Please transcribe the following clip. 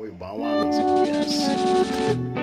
我有八万个不